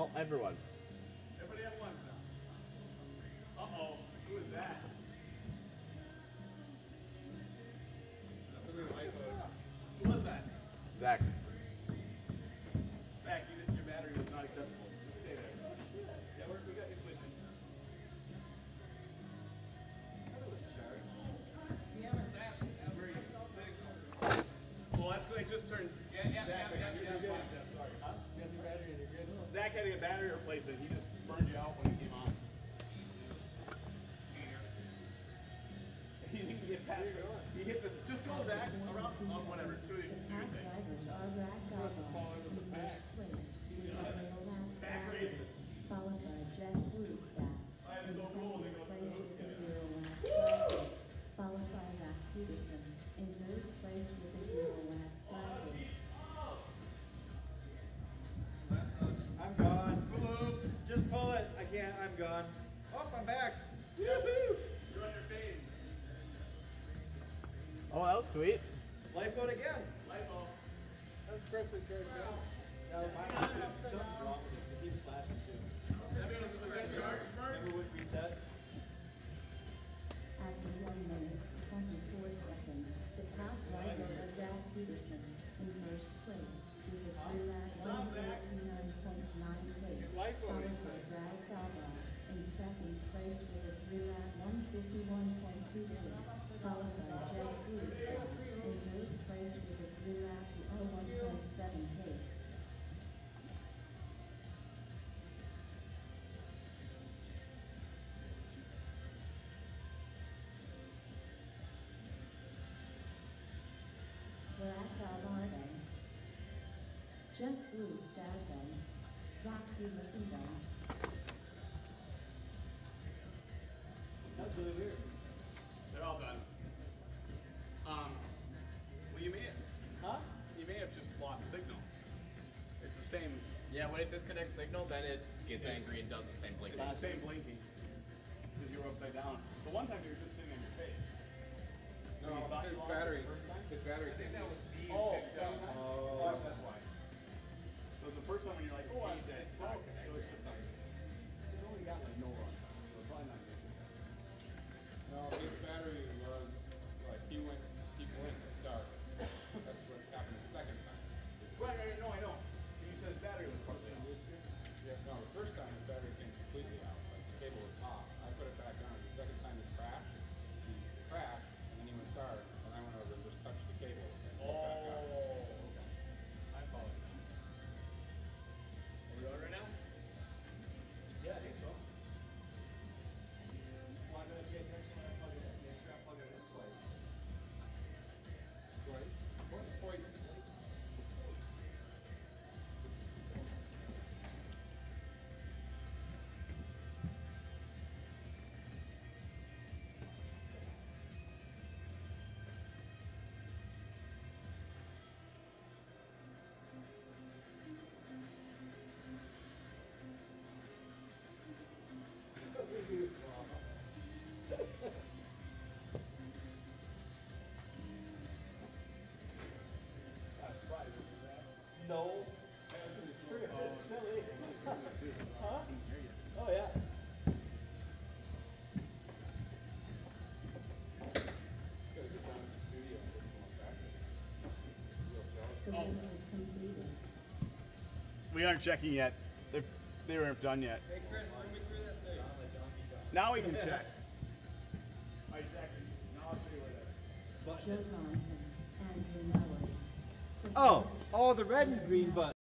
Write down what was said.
All everyone. Everybody at once now. Who is that? Who was that? Zach. Zach had to get battery replacement. He just burned you out when he came on. He didn't get past it. He hit the. Just go, Zach. Around. Oh, whatever. Do your, do your Top thing. drivers are Brad Galvin in first place I'm gone. Oh, I'm back. Woohoo! You're on your face. Oh, that was sweet. Lifeboat again. Lipo. That's Presley turned down. No, mine is too. Something's wrong with it. It keeps flashing too. 51.2 minutes, followed by Joe Fleestone in third place with a throughout to 01.7 pace. Jeff That's really weird. They're all done. Um, well, you may have, Huh? you may have just lost signal. It's the same, Yeah, when it disconnects signal, then it gets angry and does the same blinking. it's the same blinking. Because you were upside down. The one time you were just sitting on your face. No, You thought you his battery, the his battery thing. That was Oh, second time? Oh, that's why. So the first time when you're like, oh, We aren't checking yet. They're, they weren't done yet. Hey Chris, run me through that thing. Now we can check. All right, Zach, now I'll show you where that is. Joe Thompson, Andrew Miller. Oh, oh, the red and green button.